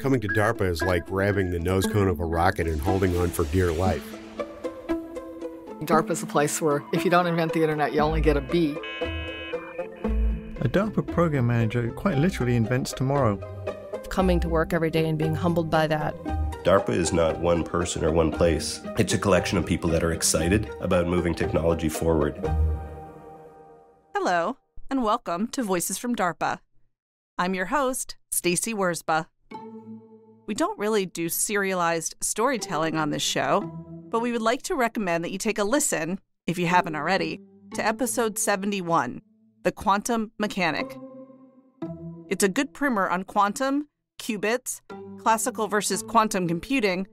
Coming to DARPA is like grabbing the nose cone of a rocket and holding on for dear life. DARPA is a place where if you don't invent the internet, you only get a B. A DARPA program manager quite literally invents tomorrow. Coming to work every day and being humbled by that. DARPA is not one person or one place. It's a collection of people that are excited about moving technology forward. Hello, and welcome to Voices from DARPA. I'm your host, Stacy Wurzba. We don't really do serialized storytelling on this show, but we would like to recommend that you take a listen, if you haven't already, to episode 71 The Quantum Mechanic. It's a good primer on quantum, qubits, classical versus quantum computing,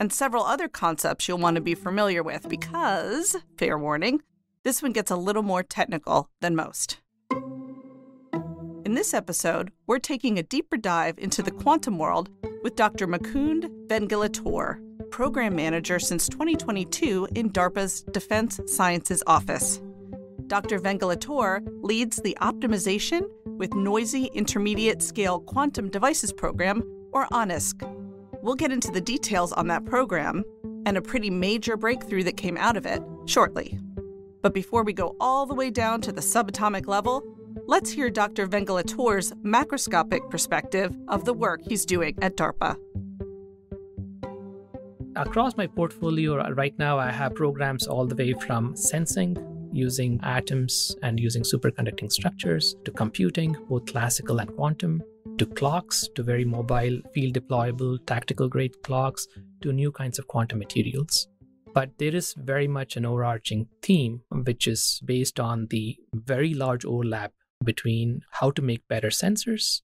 and several other concepts you'll want to be familiar with because, fair warning, this one gets a little more technical than most. In this episode, we're taking a deeper dive into the quantum world with Dr. Mukund Vengalattore, program manager since 2022 in DARPA's Defense Sciences Office. Dr. Vengalattore leads the Optimization with Noisy Intermediate Scale Quantum Devices program, or ONISQ. We'll get into the details on that program and a pretty major breakthrough that came out of it shortly. But before we go all the way down to the subatomic level, let's hear Dr. Vengalattore's macroscopic perspective of the work he's doing at DARPA. Across my portfolio uh, right now, I have programs all the way from sensing using atoms and using superconducting structures to computing, both classical and quantum, to clocks, to very mobile, field deployable, tactical grade clocks, to new kinds of quantum materials. But there is very much an overarching theme, which is based on the very large overlap between how to make better sensors,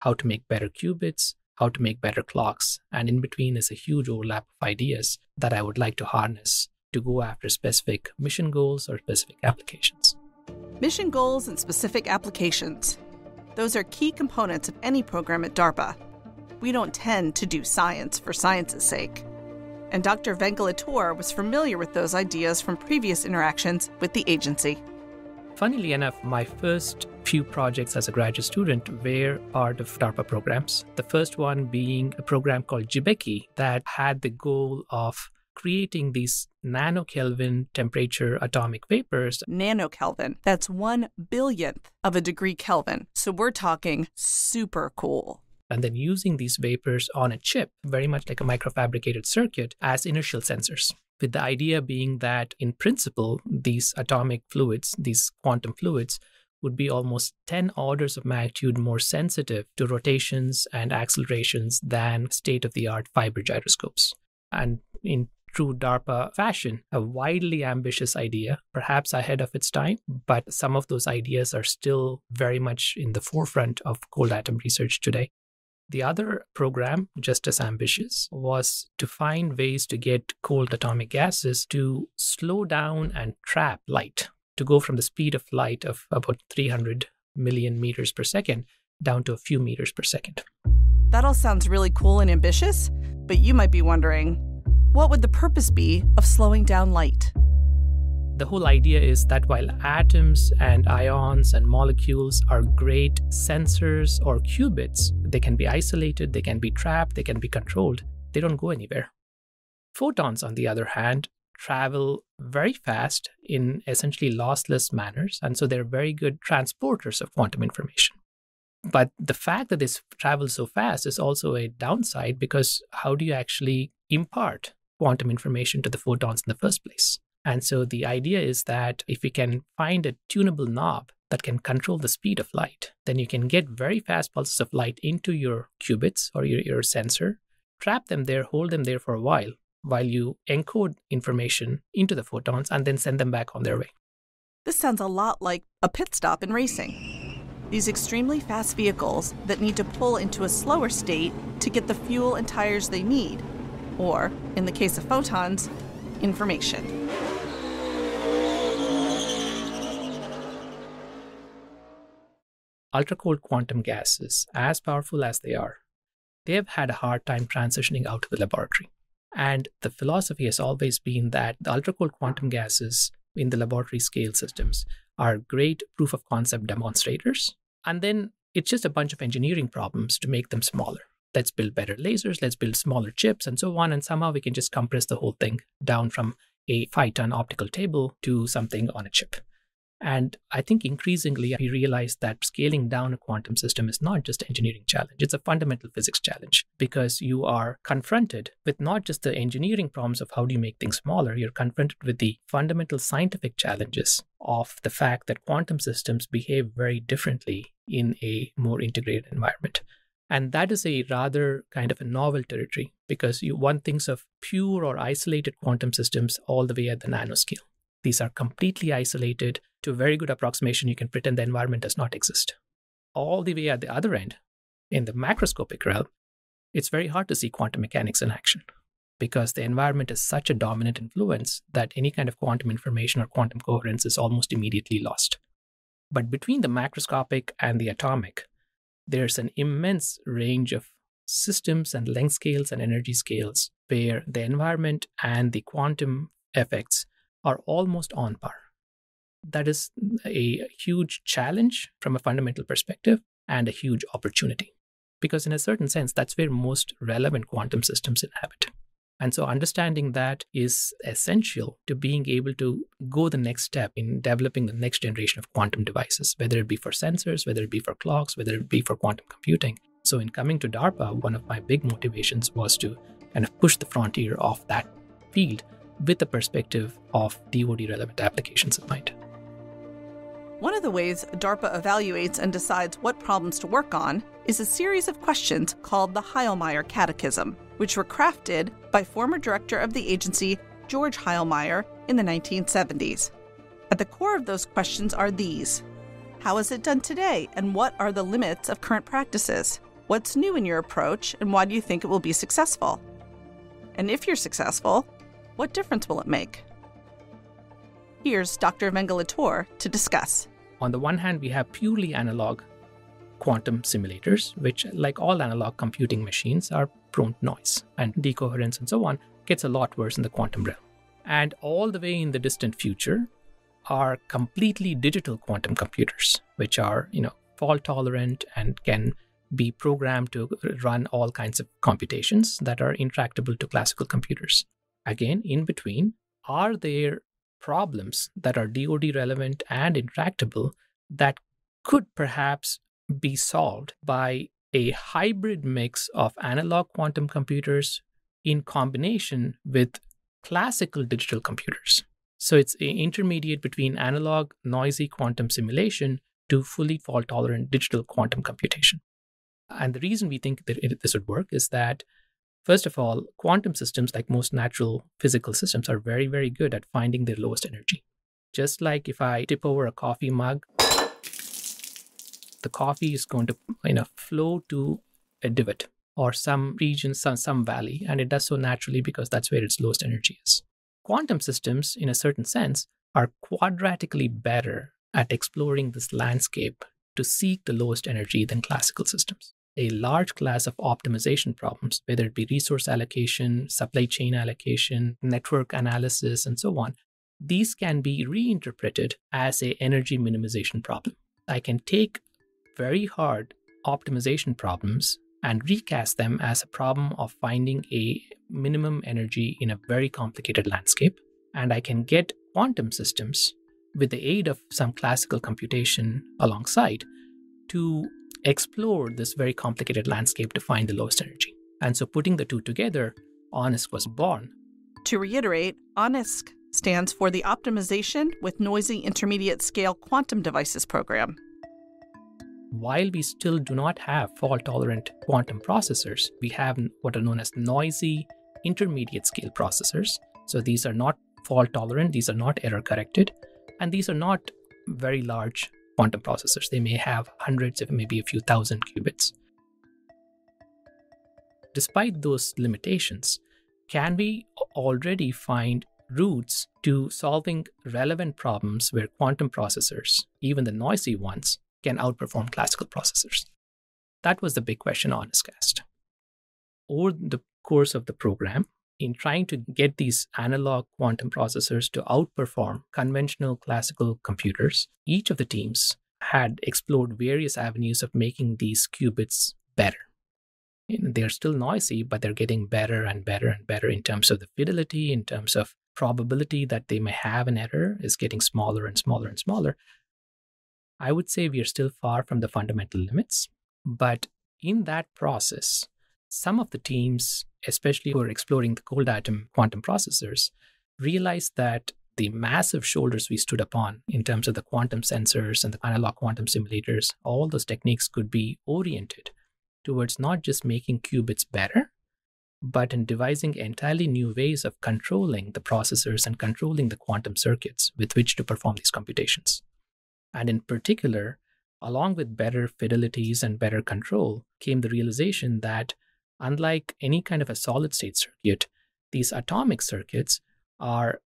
how to make better qubits, how to make better clocks. And in between is a huge overlap of ideas that I would like to harness to go after specific mission goals or specific applications. Mission goals and specific applications. Those are key components of any program at DARPA. We don't tend to do science for science's sake. And Dr. Vengalattore was familiar with those ideas from previous interactions with the agency. Funnily enough, my first few projects as a graduate student were part of DARPA programs. The first one being a program called Jibeki that had the goal of creating these nanokelvin temperature atomic vapors. Nanokelvin, that's one billionth of a degree Kelvin. So we're talking super cool. And then using these vapors on a chip, very much like a microfabricated circuit, as inertial sensors with the idea being that in principle, these atomic fluids, these quantum fluids, would be almost 10 orders of magnitude more sensitive to rotations and accelerations than state of the art fiber gyroscopes. And in true DARPA fashion, a widely ambitious idea, perhaps ahead of its time, but some of those ideas are still very much in the forefront of cold atom research today. The other program, just as ambitious, was to find ways to get cold atomic gases to slow down and trap light, to go from the speed of light of about 300 million meters per second down to a few meters per second. That all sounds really cool and ambitious, but you might be wondering what would the purpose be of slowing down light? The whole idea is that while atoms and ions and molecules are great sensors or qubits, they can be isolated, they can be trapped, they can be controlled, they don't go anywhere. Photons, on the other hand, travel very fast in essentially lossless manners, and so they're very good transporters of quantum information. But the fact that this travels so fast is also a downside because how do you actually impart quantum information to the photons in the first place? And so the idea is that if we can find a tunable knob that can control the speed of light, then you can get very fast pulses of light into your qubits or your, your sensor, trap them there, hold them there for a while, while you encode information into the photons and then send them back on their way. This sounds a lot like a pit stop in racing. These extremely fast vehicles that need to pull into a slower state to get the fuel and tires they need, or, in the case of photons, information. ultra cold quantum gases, as powerful as they are, they have had a hard time transitioning out of the laboratory. And the philosophy has always been that the ultra cold quantum gases in the laboratory scale systems are great proof of concept demonstrators. And then it's just a bunch of engineering problems to make them smaller. let's build better lasers, let's build smaller chips, and so on. And somehow we can just compress the whole thing down from a five ton optical table to something on a chip. And I think increasingly we realize that scaling down a quantum system is not just an engineering challenge, it's a fundamental physics challenge because you are confronted with not just the engineering problems of how do you make things smaller, you're confronted with the fundamental scientific challenges of the fact that quantum systems behave very differently in a more integrated environment. And that is a rather kind of a novel territory because you, one thinks of pure or isolated quantum systems all the way at the nanoscale. These are completely isolated. To a very good approximation, you can pretend the environment does not exist. All the way at the other end, in the macroscopic realm, it's very hard to see quantum mechanics in action because the environment is such a dominant influence that any kind of quantum information or quantum coherence is almost immediately lost. But between the macroscopic and the atomic, there's an immense range of systems and length scales and energy scales where the environment and the quantum effects are almost on par. That is a huge challenge from a fundamental perspective and a huge opportunity. Because, in a certain sense, that's where most relevant quantum systems inhabit. And so, understanding that is essential to being able to go the next step in developing the next generation of quantum devices, whether it be for sensors, whether it be for clocks, whether it be for quantum computing. So, in coming to DARPA, one of my big motivations was to kind of push the frontier of that field with the perspective of DoD relevant applications in mind. One of the ways DARPA evaluates and decides what problems to work on is a series of questions called the Heilmeier Catechism, which were crafted by former director of the agency George Heilmeier in the 1970s. At the core of those questions are these How is it done today, and what are the limits of current practices? What's new in your approach, and why do you think it will be successful? And if you're successful, what difference will it make? Here's Dr. Vengalattore to discuss. On the one hand, we have purely analog quantum simulators, which, like all analog computing machines, are prone to noise and decoherence and so on, gets a lot worse in the quantum realm. And all the way in the distant future are completely digital quantum computers, which are, you know, fault tolerant and can be programmed to run all kinds of computations that are intractable to classical computers again, in between, are there problems that are DoD relevant and intractable that could perhaps be solved by a hybrid mix of analog quantum computers in combination with classical digital computers. So it's an intermediate between analog noisy quantum simulation to fully fault tolerant digital quantum computation. And the reason we think that this would work is that First of all, quantum systems, like most natural physical systems, are very, very good at finding their lowest energy. Just like if I tip over a coffee mug, the coffee is going to you know, flow to a divot or some region, some, some valley, and it does so naturally because that's where its lowest energy is. Quantum systems, in a certain sense, are quadratically better at exploring this landscape to seek the lowest energy than classical systems a large class of optimization problems, whether it be resource allocation, supply chain allocation, network analysis, and so on. These can be reinterpreted as a energy minimization problem. I can take very hard optimization problems and recast them as a problem of finding a minimum energy in a very complicated landscape. And I can get quantum systems with the aid of some classical computation alongside to explore this very complicated landscape to find the lowest energy. And so putting the two together, ONISQ was born. To reiterate, ONISQ stands for the Optimization with Noisy Intermediate Scale Quantum Devices Program. While we still do not have fault tolerant quantum processors, we have what are known as noisy intermediate scale processors. So these are not fault tolerant, these are not error corrected, and these are not very large quantum processors. They may have hundreds, if maybe a few thousand qubits. Despite those limitations, can we already find routes to solving relevant problems where quantum processors, even the noisy ones, can outperform classical processors? That was the big question ONISQ asked. Over the course of the program, in trying to get these analog quantum processors to outperform conventional classical computers, each of the teams had explored various avenues of making these qubits better. they're still noisy, but they're getting better and better and better in terms of the fidelity, in terms of probability that they may have an error is getting smaller and smaller and smaller. I would say we are still far from the fundamental limits, but in that process, some of the teams, especially who are exploring the cold atom quantum processors, realized that the massive shoulders we stood upon in terms of the quantum sensors and the analog quantum simulators, all those techniques could be oriented towards not just making qubits better, but in devising entirely new ways of controlling the processors and controlling the quantum circuits with which to perform these computations. And in particular, along with better fidelities and better control, came the realization that unlike any kind of a solid state circuit, these atomic circuits are,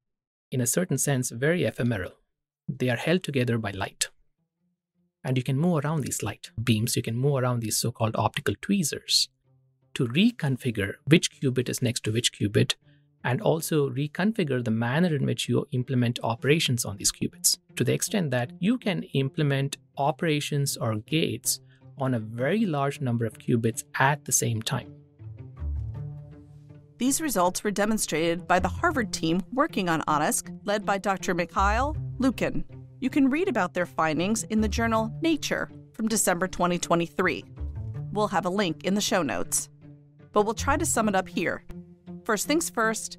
in a certain sense, very ephemeral. They are held together by light. And you can move around these light beams, you can move around these so called optical tweezers to reconfigure which qubit is next to which qubit and also reconfigure the manner in which you implement operations on these qubits to the extent that you can implement operations or gates on a very large number of qubits at the same time. These results were demonstrated by the Harvard team working on ONISQ, led by Dr. Mikhail Lukin. You can read about their findings in the journal Nature from December 2023. We'll have a link in the show notes. But we'll try to sum it up here. First things first,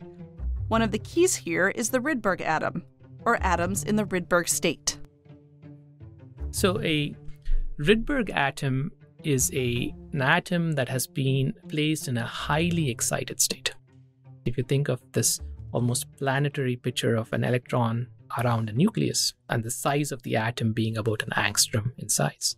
one of the keys here is the Rydberg atom, or atoms in the Rydberg state. So, a Rydberg atom is a, an atom that has been placed in a highly excited state. If you think of this almost planetary picture of an electron around a nucleus and the size of the atom being about an angstrom in size.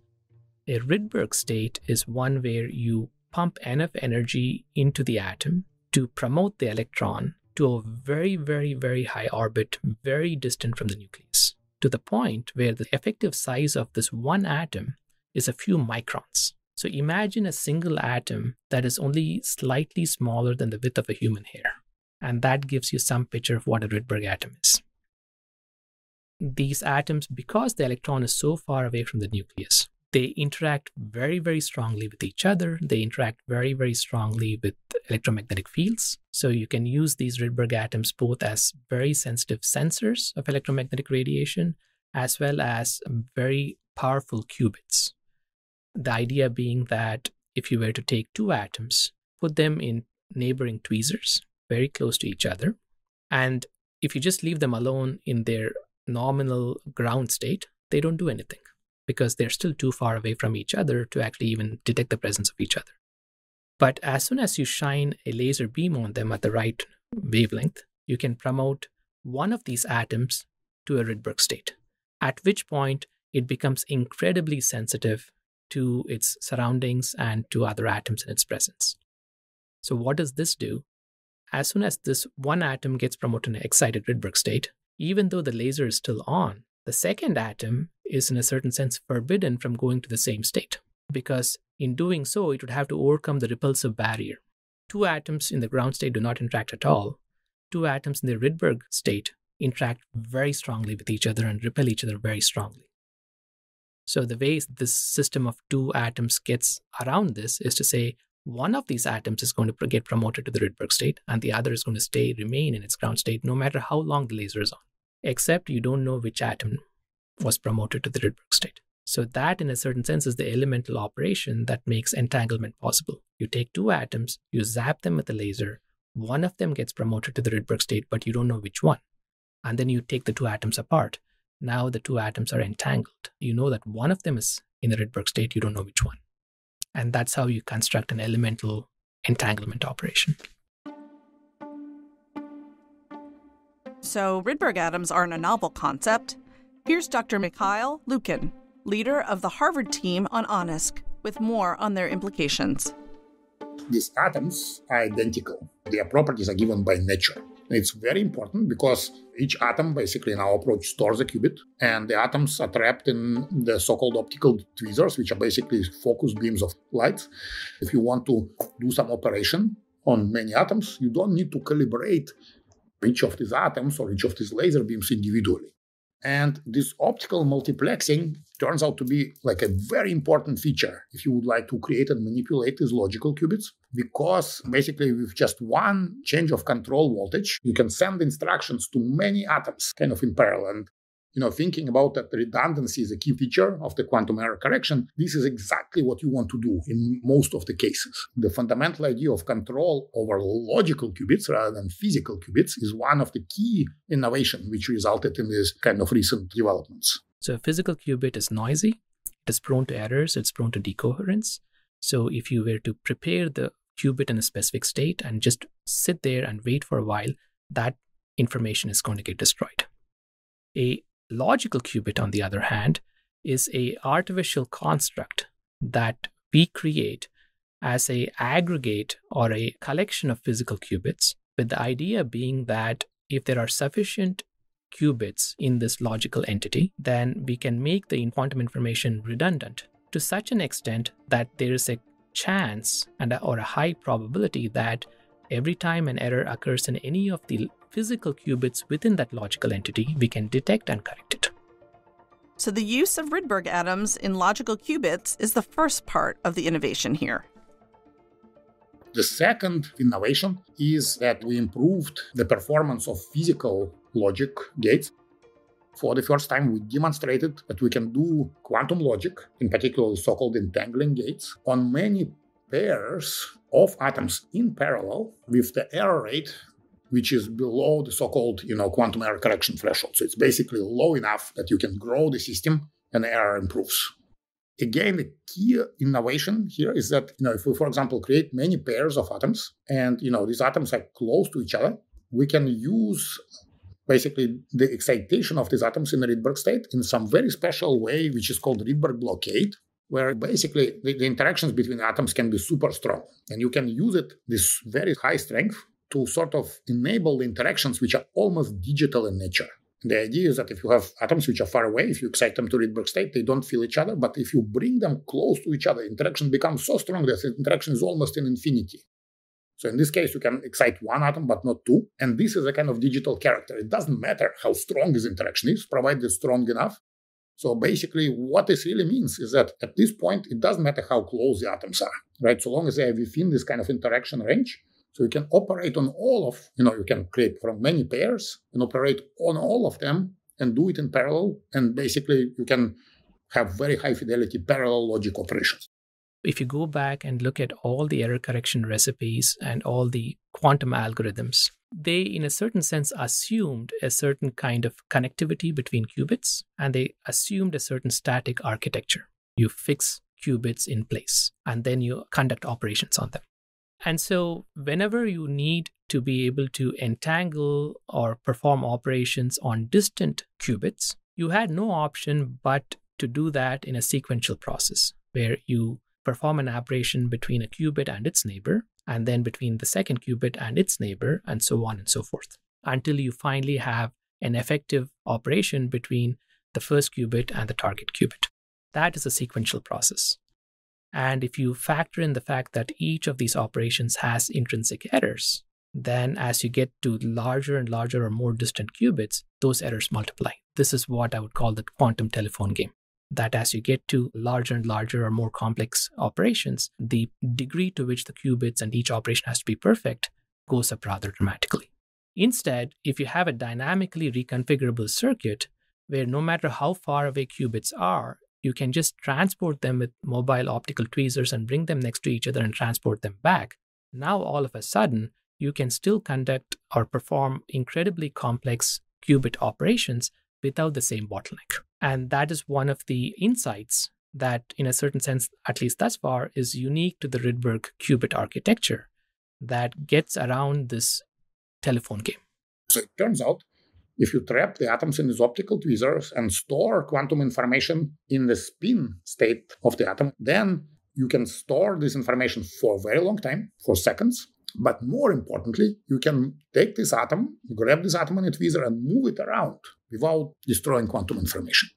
A Rydberg state is one where you pump enough energy into the atom to promote the electron to a very, very, very high orbit, very distant from the nucleus, to the point where the effective size of this one atom is a few microns. So imagine a single atom that is only slightly smaller than the width of a human hair. And that gives you some picture of what a Rydberg atom is. These atoms, because the electron is so far away from the nucleus, they interact very, very strongly with each other. They interact very, very strongly with electromagnetic fields. So you can use these Rydberg atoms both as very sensitive sensors of electromagnetic radiation as well as very powerful qubits. The idea being that if you were to take two atoms, put them in neighboring tweezers very close to each other, and if you just leave them alone in their nominal ground state, they don't do anything because they're still too far away from each other to actually even detect the presence of each other. But as soon as you shine a laser beam on them at the right wavelength, you can promote one of these atoms to a Rydberg state, at which point it becomes incredibly sensitive to its surroundings and to other atoms in its presence. So, what does this do? As soon as this one atom gets promoted to an excited Rydberg state, even though the laser is still on, the second atom is in a certain sense forbidden from going to the same state because in doing so, it would have to overcome the repulsive barrier. Two atoms in the ground state do not interact at all. Two atoms in the Rydberg state interact very strongly with each other and repel each other very strongly. So, the way this system of two atoms gets around this is to say one of these atoms is going to get promoted to the Rydberg state and the other is going to stay remain in its ground state no matter how long the laser is on except you don't know which atom was promoted to the Rydberg state. So that, in a certain sense, is the elemental operation that makes entanglement possible. You take two atoms, you zap them with a laser, one of them gets promoted to the Rydberg state, but you don't know which one. And then you take the two atoms apart. Now the two atoms are entangled. You know that one of them is in the Rydberg state, you don't know which one. And that's how you construct an elemental entanglement operation. So, Rydberg atoms aren't a novel concept. Here's Dr. Mikhail Lukin, leader of the Harvard team on ONISQ, with more on their implications. These atoms are identical. Their properties are given by nature. It's very important because each atom, basically in our approach, stores a qubit, and the atoms are trapped in the so called optical tweezers, which are basically focused beams of light. If you want to do some operation on many atoms, you don't need to calibrate each of these atoms or each of these laser beams individually. And this optical multiplexing turns out to be like a very important feature if you would like to create and manipulate these logical qubits, because basically with just one change of control voltage, you can send instructions to many atoms kind of in parallel. And you know, thinking about that redundancy is a key feature of the quantum error correction, this is exactly what you want to do in most of the cases. The fundamental idea of control over logical qubits rather than physical qubits is one of the key innovation which resulted in this kind of recent developments. So a physical qubit is noisy, it is prone to errors, it's prone to decoherence. So if you were to prepare the qubit in a specific state and just sit there and wait for a while, that information is going to get destroyed. A logical qubit, on the other hand, is a artificial construct that we create as a aggregate or a collection of physical qubits with the idea being that if there are sufficient qubits in this logical entity then we can make the quantum information redundant to such an extent that there is a chance and a, or a high probability that every time an error occurs in any of the physical qubits within that logical entity, we can detect and correct it. So, the use of Rydberg atoms in logical qubits is the first part of the innovation here. The second innovation is that we improved the performance of physical logic gates. For the first time, we demonstrated that we can do quantum logic, in particular so called entangling gates, on many pairs of atoms in parallel with the error rate which is below the so-called you know quantum error correction threshold. So it's basically low enough that you can grow the system and the error improves. Again, the key innovation here is that you know if we, for example, create many pairs of atoms and you know these atoms are close to each other, we can use basically the excitation of these atoms in the Rydberg state in some very special way, which is called Rydberg blockade, where basically the, the, interactions between atoms can be super strong. And you can use it, this very high strength, to sort of enable interactions which are almost digital in nature. The idea is that if you have atoms which are far away, if you excite them to Rydberg state, they don't feel each other. But if you bring them close to each other, interaction becomes so strong that interaction is almost in infinity. So in this case, you can excite one atom, but not two. And this is a kind of digital character. It doesn't matter how strong this interaction is, provided it's strong enough. So basically, what this really means is that at this point, it doesn't matter how close the atoms are, right? So long as they are within this kind of interaction range, so you can operate on all of, you know, you can create from many pairs and operate on all of them and do it in parallel. And basically you can have very high fidelity parallel logic operations. If you go back and look at all the error correction recipes and all the quantum algorithms, they, in a certain sense, assumed a certain kind of connectivity between qubits and they assumed a certain static architecture. You fix qubits in place and then you conduct operations on them. And so, whenever you need to be able to entangle or perform operations on distant qubits, you had no option but to do that in a sequential process where you perform an operation between a qubit and its neighbor, and then between the second qubit and its neighbor, and so on and so forth, until you finally have an effective operation between the first qubit and the target qubit. That is a sequential process. And if you factor in the fact that each of these operations has intrinsic errors, then as you get to larger and larger or more distant qubits, those errors multiply. This is what I would call the quantum telephone game. That as you get to larger and larger or more complex operations, the degree to which the qubits and each operation has to be perfect goes up rather dramatically. Instead, if you have a dynamically reconfigurable circuit where no matter how far away qubits are, you can just transport them with mobile optical tweezers and bring them next to each other and transport them back. Now, all of a sudden, you can still conduct or perform incredibly complex qubit operations without the same bottleneck. And that is one of the insights that, in a certain sense, at least thus far, is unique to the Rydberg qubit architecture that gets around this telephone game. So it turns out if you trap the atoms in these optical tweezers and store quantum information in the spin state of the atom, then you can store this information for a very long time, for seconds. But more importantly, you can take this atom, grab this atom in a tweezer, and move it around without destroying quantum information.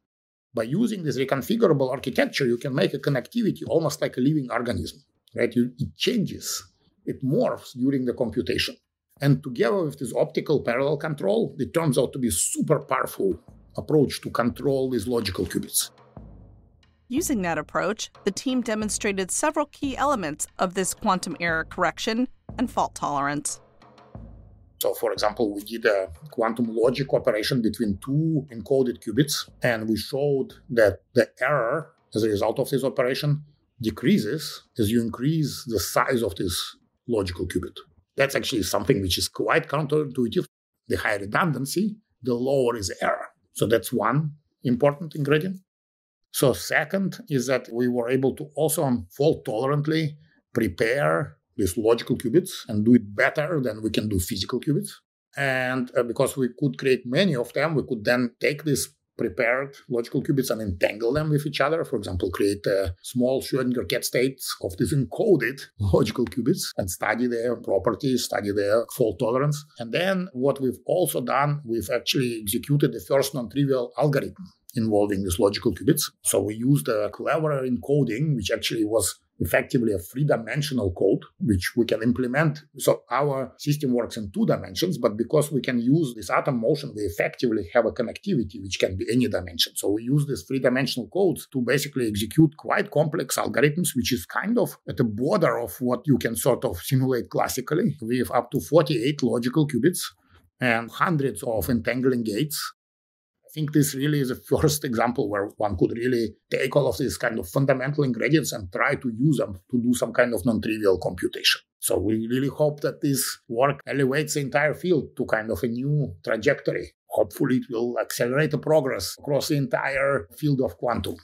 By using this reconfigurable architecture, you can make a connectivity almost like a living organism, right? You, it changes, it morphs during the computation. And together with this optical parallel control, it turns out to be a super powerful approach to control these logical qubits. Using that approach, the team demonstrated several key elements of this quantum error correction and fault tolerance. So, for example, we did a quantum logic operation between two encoded qubits, and we showed that the error as a result of this operation decreases as you increase the size of this logical qubit. That's actually something which is quite counterintuitive. The higher redundancy, the lower is error. So that's one important ingredient. So, second is that we were able to also fault tolerantly prepare these logical qubits and do it better than we can do physical qubits. And uh, because we could create many of them, we could then take these prepared logical qubits and entangle them with each other. For example, create a small Schrodinger cat states of these encoded logical qubits and study their properties, study their fault tolerance. And then what we've also done, we've actually executed the first non-trivial algorithm involving these logical qubits. So we used a clever encoding, which actually was effectively a three dimensional code, which we can implement. So our system works in two dimensions, but because we can use this atom motion, we effectively have a connectivity which can be any dimension. So we use these three dimensional codes to basically execute quite complex algorithms, which is kind of at the border of what you can sort of simulate classically. We have up to 48 logical qubits and hundreds of entangling gates think this really is the first example where one could really take all of these kind of fundamental ingredients and try to use them to do some kind of non-trivial computation. So we really hope that this work elevates the entire field to kind of a new trajectory. Hopefully it will accelerate the progress across the entire field of quantum.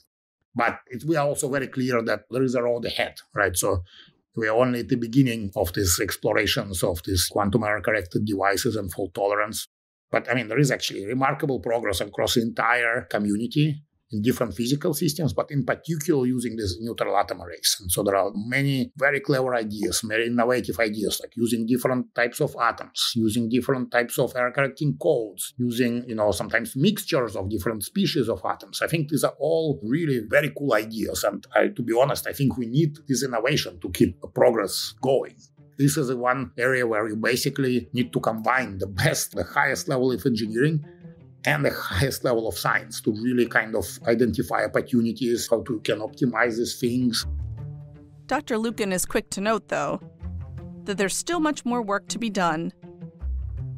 But it, we are also very clear that there is a road ahead, right? So we are only at the beginning of these explorations of these quantum error corrected devices and fault tolerance. But I mean, there is actually remarkable progress across the entire community in different physical systems, but in particular using these neutral atom arrays. And so there are many very clever ideas, very innovative ideas, like using different types of atoms, using different types of error correcting codes, using, you know, sometimes mixtures of different species of atoms. I think these are all really very cool ideas. And I, to be honest, I think we need this innovation to keep progress going. This is the one area where you basically need to combine the best, the highest level of engineering and the highest level of science to really kind of identify opportunities, how to can optimize these things. Dr. Lukin is quick to note, though, that there's still much more work to be done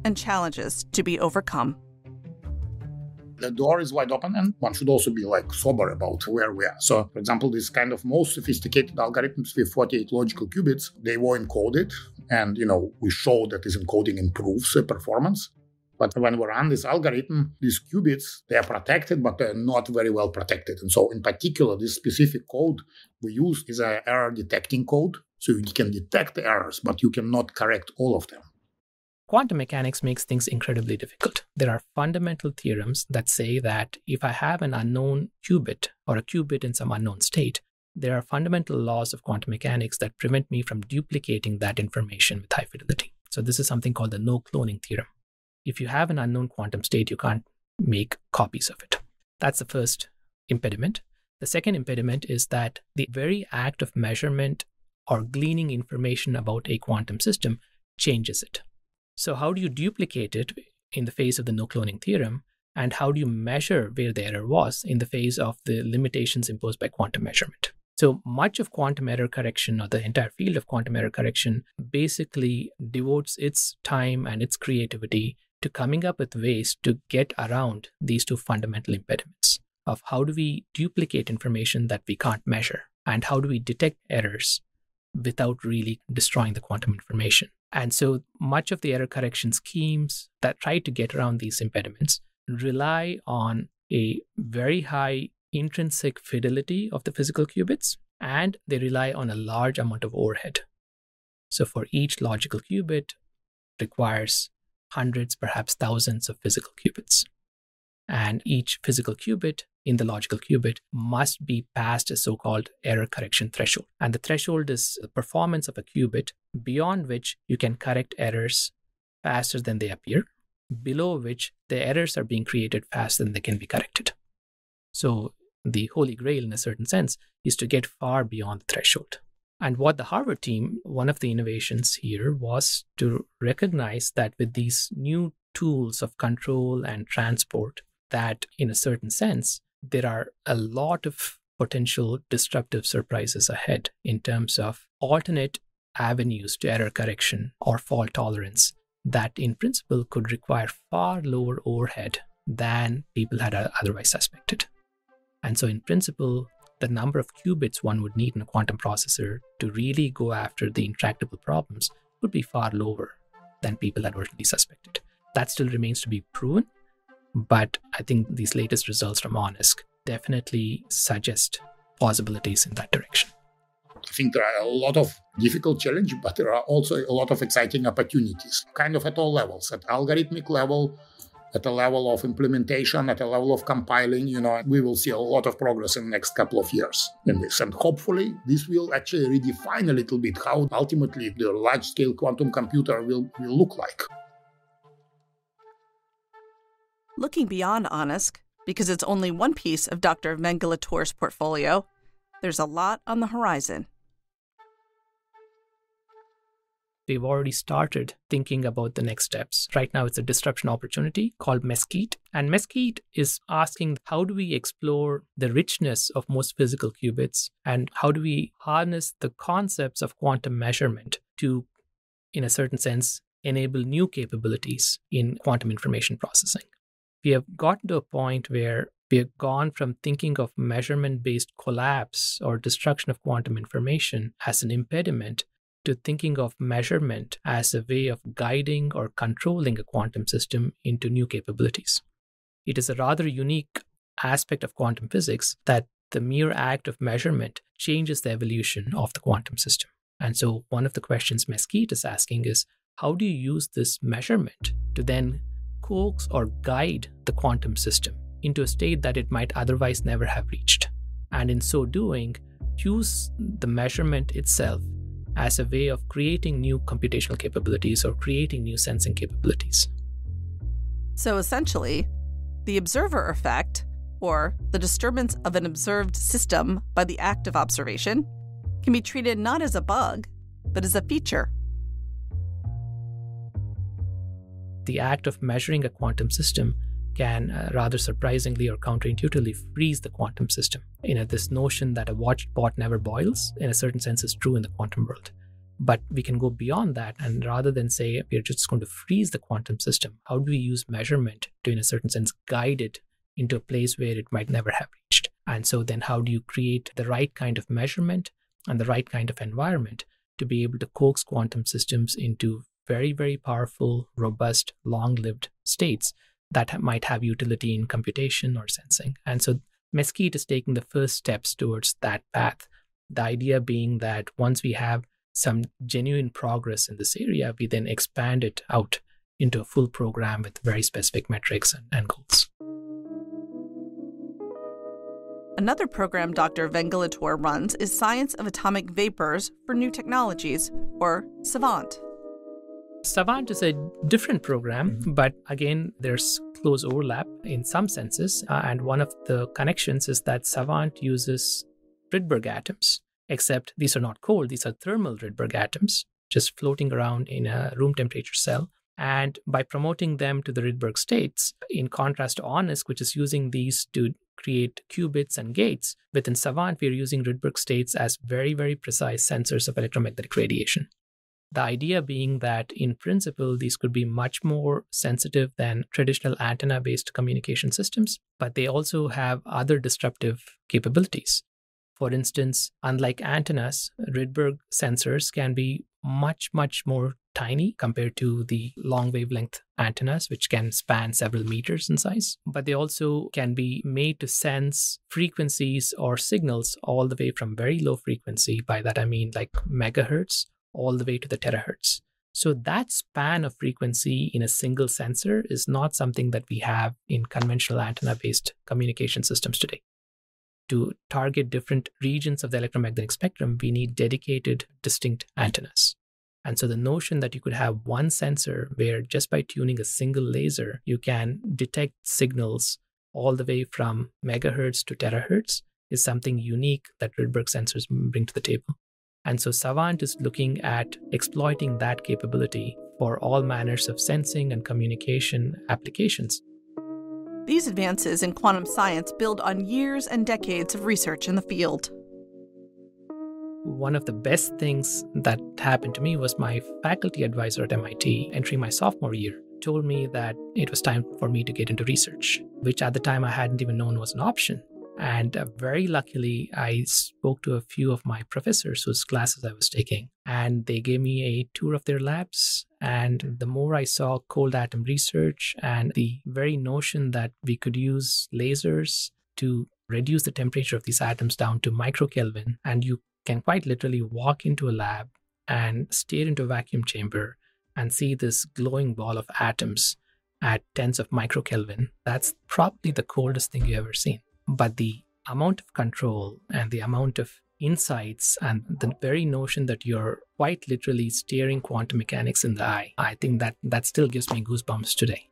and challenges to be overcome the door is wide open and one should also be like sober about where we are. So, for example, this kind of most sophisticated algorithms with 48 logical qubits, they were encoded and, you know, we show that this encoding improves the performance. But when we run this algorithm, these qubits, they are protected, but they're not very well protected. And so in particular, this specific code we use is an error detecting code. So you can detect errors, but you cannot correct all of them. Quantum mechanics makes things incredibly difficult. There are fundamental theorems that say that if I have an unknown qubit or a qubit in some unknown state, there are fundamental laws of quantum mechanics that prevent me from duplicating that information with high fidelity. So, this is something called the no cloning theorem. If you have an unknown quantum state, you can't make copies of it. That's the first impediment. The second impediment is that the very act of measurement or gleaning information about a quantum system changes it. So, how do you duplicate it in the face of the no cloning theorem? And how do you measure where the error was in the face of the limitations imposed by quantum measurement? So, much of quantum error correction, or the entire field of quantum error correction, basically devotes its time and its creativity to coming up with ways to get around these two fundamental impediments of how do we duplicate information that we can't measure and how do we detect errors without really destroying the quantum information. And so much of the error correction schemes that try to get around these impediments rely on a very high intrinsic fidelity of the physical qubits, and they rely on a large amount of overhead. So for each logical qubit requires hundreds, perhaps thousands of physical qubits. And each physical qubit in the logical qubit must be past a so called error correction threshold. And the threshold is the performance of a qubit beyond which you can correct errors faster than they appear, below which the errors are being created faster than they can be corrected. So, the holy grail, in a certain sense, is to get far beyond the threshold. And what the Harvard team, one of the innovations here was to recognize that with these new tools of control and transport, that, in a certain sense, there are a lot of potential disruptive surprises ahead in terms of alternate avenues to error correction or fault tolerance that, in principle, could require far lower overhead than people had uh, otherwise suspected. And so, in principle, the number of qubits one would need in a quantum processor to really go after the intractable problems would be far lower than people had originally suspected. That still remains to be proven, but I think these latest results from ONISQ definitely suggest possibilities in that direction. I think there are a lot of difficult challenges, but there are also a lot of exciting opportunities, kind of at all levels, at algorithmic level, at a level of implementation, at a level of compiling, you know, we will see a lot of progress in the next couple of years in this. And hopefully, this will actually redefine a little bit how ultimately the large scale quantum computer will, will look like. Looking beyond ONISQ, because it's only one piece of Dr. Vengalattore's portfolio, there's a lot on the horizon. we've already started thinking about the next steps. Right now, it's a disruption opportunity called MeasQuIT. And MeasQuIT is asking how do we explore the richness of most physical qubits and how do we harness the concepts of quantum measurement to, in a certain sense, enable new capabilities in quantum information processing. We have gotten to a point where we have gone from thinking of measurement based collapse or destruction of quantum information as an impediment to thinking of measurement as a way of guiding or controlling a quantum system into new capabilities. It is a rather unique aspect of quantum physics that the mere act of measurement changes the evolution of the quantum system. And so, one of the questions MeasQuIT is asking is how do you use this measurement to then coax or guide the quantum system into a state that it might otherwise never have reached? And in so doing, use the measurement itself as a way of creating new computational capabilities or creating new sensing capabilities. So essentially, the observer effect, or the disturbance of an observed system by the act of observation, can be treated not as a bug, but as a feature. The act of measuring a quantum system can uh, rather surprisingly or counterintuitively freeze the quantum system. You know, this notion that a watched pot never boils, in a certain sense, is true in the quantum world. But we can go beyond that, and rather than say we're just going to freeze the quantum system, how do we use measurement to, in a certain sense, guide it into a place where it might never have reached? And so, then how do you create the right kind of measurement and the right kind of environment to be able to coax quantum systems into very, very powerful, robust, long lived states that might have utility in computation or sensing. And so MeasQuIT is taking the first steps towards that path. The idea being that once we have some genuine progress in this area, we then expand it out into a full program with very specific metrics and, and goals. Another program Dr. Vengalattore runs is Science of Atomic Vapors for New Technologies, or SAVANT. Savant is a different program, mm-hmm. but again, there's close overlap in some senses. Uh, and one of the connections is that Savant uses Rydberg atoms, except these are not cold, these are thermal Rydberg atoms just floating around in a room temperature cell. And by promoting them to the Rydberg states, in contrast to ONISQ, which is using these to create qubits and gates, within Savant, we're using Rydberg states as very, very precise sensors of electromagnetic radiation. The idea being that, in principle, these could be much more sensitive than traditional antenna based communication systems, but they also have other disruptive capabilities. For instance, unlike antennas, Rydberg sensors can be much, much more tiny compared to the long wavelength antennas, which can span several meters in size. But they also can be made to sense frequencies or signals all the way from very low frequency, by that I mean like megahertz, all the way to the terahertz. So that span of frequency in a single sensor is not something that we have in conventional antenna based communication systems today. To target different regions of the electromagnetic spectrum, we need dedicated, distinct antennas. And so the notion that you could have one sensor where just by tuning a single laser, you can detect signals all the way from megahertz to terahertz is something unique that Rydberg sensors bring to the table. And so Savant is looking at exploiting that capability for all manners of sensing and communication applications. These advances in quantum science build on years and decades of research in the field. One of the best things that happened to me was my faculty advisor at MIT entering my sophomore year told me that it was time for me to get into research, which at the time I hadn't even known was an option. And uh, very luckily, I spoke to a few of my professors whose classes I was taking, and they gave me a tour of their labs. And the more I saw cold atom research and the very notion that we could use lasers to reduce the temperature of these atoms down to microkelvin, and you can quite literally walk into a lab and stare into a vacuum chamber and see this glowing ball of atoms at tens of microkelvin. That's probably the coldest thing you've ever seen. But the amount of control and the amount of insights and the very notion that you're quite literally staring quantum mechanics in the eye, I think that that still gives me goosebumps today.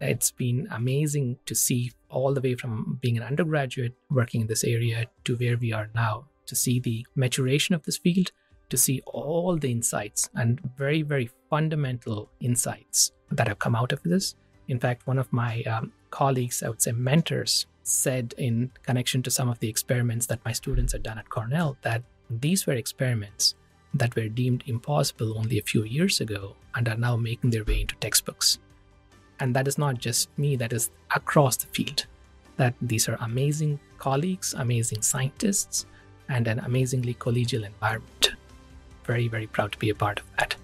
It's been amazing to see all the way from being an undergraduate working in this area to where we are now, to see the maturation of this field, to see all the insights and very, very fundamental insights that have come out of this. In fact, one of my um, colleagues, I would say mentors, said in connection to some of the experiments that my students had done at Cornell that these were experiments that were deemed impossible only a few years ago and are now making their way into textbooks. And that is not just me, that is across the field. That these are amazing colleagues, amazing scientists, and an amazingly collegial environment. Very, very proud to be a part of that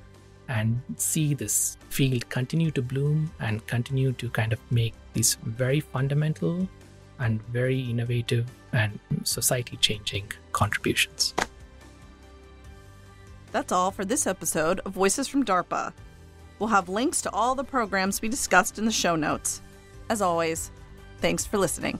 and see this field continue to bloom and continue to kind of make these very fundamental and very innovative and society changing contributions. That's all for this episode of Voices from DARPA. We'll have links to all the programs we discussed in the show notes. As always, thanks for listening.